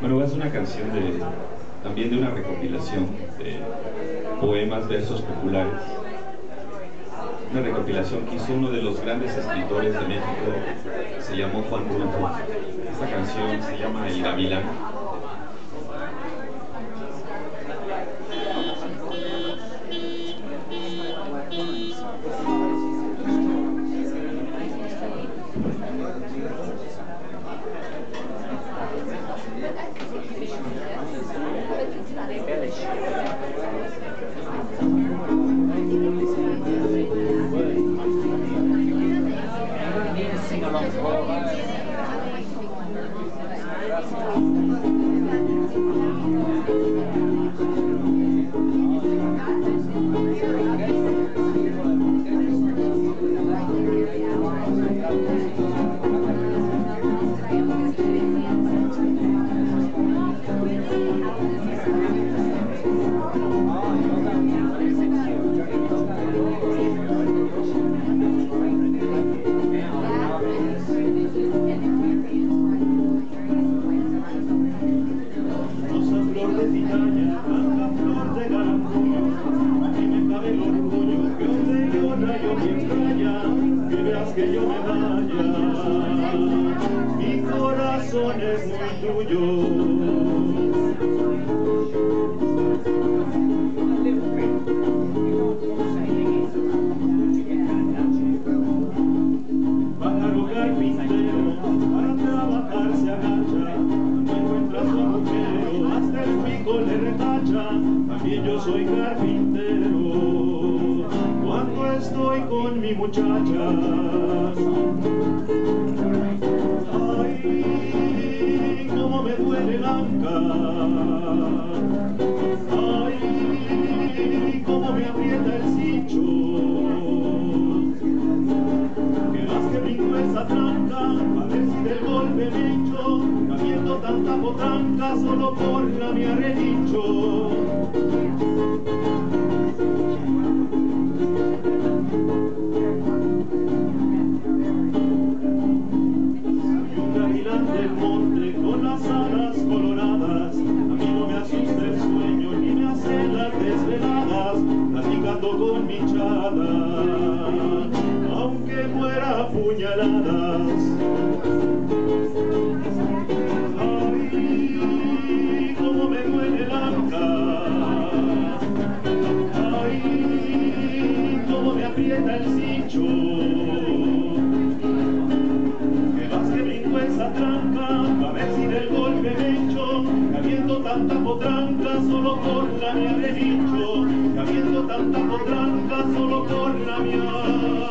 Bueno, es una canción de, también de una recopilación de poemas, versos populares. Una recopilación que hizo uno de los grandes escritores de México, se llamó Juan Rulfo. Esta canción se llama El Gavilán. sing along. que yo me vaya, mi corazón es muy tuyo. Pájaro carpintero, para trabajar se agacha, no encuentras un agujero, hasta el pico le retacha, también yo soy carpintero con mi muchacha. Ay, cómo me duele el anca. Ay, cómo me aprieta el cincho. Que más que brinco esa tranca, a ver si del golpe me echo. Tanta potranca, solo por la mi arrelincho. grande monte con las alas coloradas. A mí no me asusta el sueño ni me hace las desveladas, platicando con mi chada, aunque muera a puñaladas. Ay, cómo me duele el anca. Ay, cómo me aprieta el cincho. tanta potranca solo por la me habré dicho, que habiendo tanta potranca solo por la mía.